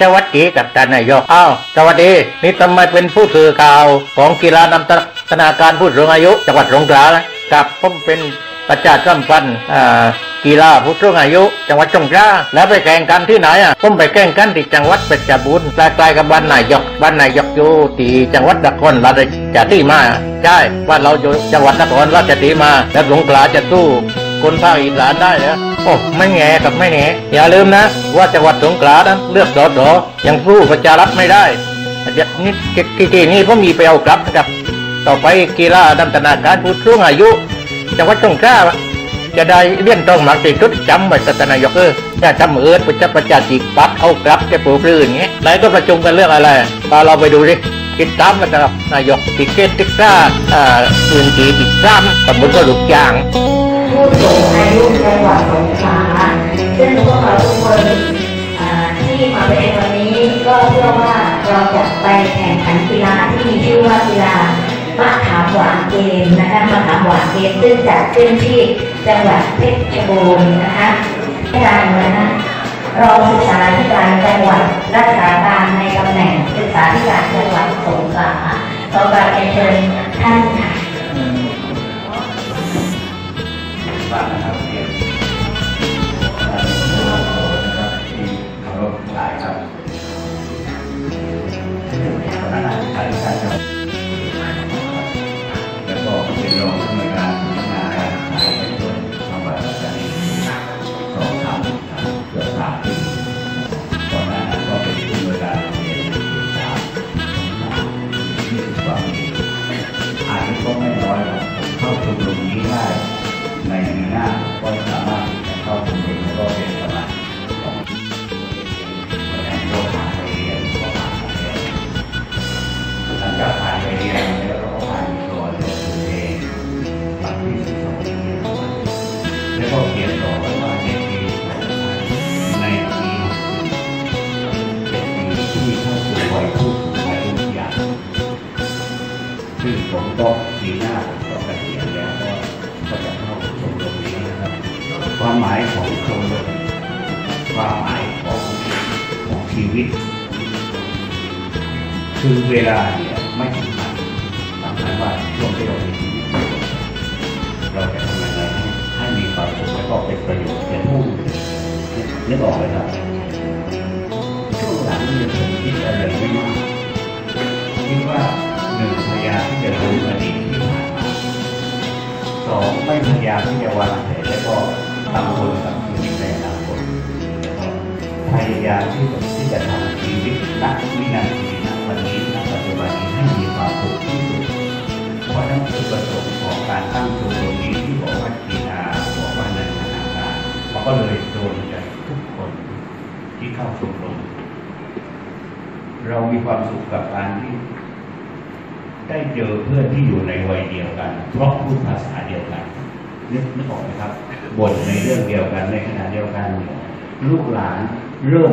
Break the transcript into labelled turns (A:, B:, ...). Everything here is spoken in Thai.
A: สวัสดีกับท่านนายกอ้าวสวัสดีนี่ทำไมเป็นผู้สื่อข่าวของกีฬานำธนาการผู้สูงอายุ จังหวัดสงขลานะครับผมเป็นประชาสัมพันธ์อ่ากีฬาผู้สูงอายุ จังหวัดสงขลาแล้วไปแข่งกันที่ไหนอะผมไปแข่งกันที่จังหวัดเพชรบูรณ์ใกล้ๆกับบ้านนายกบ้านนายกอยู่ที่จังหวัดนครราชสีมาใช่บ้านเราอยู่จังหวัดนครราชสีมา แล้วสงขลาจะสู้คนภาคอีสานได้เหรอ โอ้ไม่แง่กับไม่แง่อย่าลืมนะ ว่าจังหวัดสงขลานั้นเลือกสอสอยังสู้ประชารัฐไม่ได้เดี๋ยวนี้ที่ที่นี่ผมมีไปเอากลับนะครับ ต่อไปกีฬาดันตนาการผู้สูงอายุ จังหวัดสงขลาจะได้เลี่ยนตรงหมักติดชุดจำไว้สัตนายกเออถ้าทำเอิร์ดประชาประชาจิกปัดเอากลับแกปลูกรื่นอย่างเงี้ยไหนก็ประชุมกันเรื่องอะไรพาเราไปดูดิติดตามกันนะครับนายกติเกตติกาอ่าพื้นที่ติดซ้ำสมมติก็ลูกจ้าง
B: ผู้สูงอายุจังหวัดสงขลาซึ่งพวกเราทุกคนที่มาเป็นวันนี้ก็เพื่อว่าเราจะไปแข่งขันกีฬาที่มีชื่อว่ากีฬามะขามหวานเกมนะคะมะขามหวานเกมซึ่งจัดขึ้นที่จังหวัดเพชรบูรณ์นะคะอาจารย์นะคะรองศึกษาธิการจังหวัดรักษาการในตำแหน่งศึกษาธิการจังหวัดสงขลาขอกราบเรียนเชิญท่าน ค
C: ณะการการจังหวัดแล้วก็เป็นรองผู้อำนการสำนักงานการขายในส่วนจังหวัดปัตตานีสองสามเกือบสามปีก่อนนั้นก็เป็นผู้อำนการเรียนสามยี่สิบกว่าปีอายุก็ไม่น้อยหรอกผมเข้าชมรมนี้ได้ในปีหน้าก็สามารถเข้าถึงเด็กแล้วก็เป็นสมาชิก ก็ปีหน้าผมก็เกษียณแล้วก็ก็จะเข้าชมรมนี้นะครับ ความหมายของชมรมความหมายของของชีวิต คือเวลาเนี่ยไม่สำคัญสำคัญว่าช่วงที่เรามีชีวิตเราจะทำยังไงให้ให้มีความสุขและก็เป็นประโยชน์แก่ผู้อื่นนึกออกไหมครับ องไม่พยายามที่จะวางแผนและก็ทำคนกับชีวิตในอนาคตแล้วก็พยายามที่จะที่จะทำชีวิตณวินาทีณวันนี้ณปัจจุบันนี้ให้มีความสุขที่สุดเพราะนั่นคือประสงค์ของการตั้งชมรมนี้ที่บอกว่ากีฬาบอกว่านันทนาการมันก็เลยโดนใจทุกคนที่เข้าชมรมเรามีความสุขกับการที่ ได้เจอเพื่อนที่อยู่ในวัยเดียวกัน เพราะพูดภาษาเดียวกันนึกนึกออกไหมครับบ่นในเรื่องเดียวกันในขณะเดียวกัน ลูกหลานเริ่ม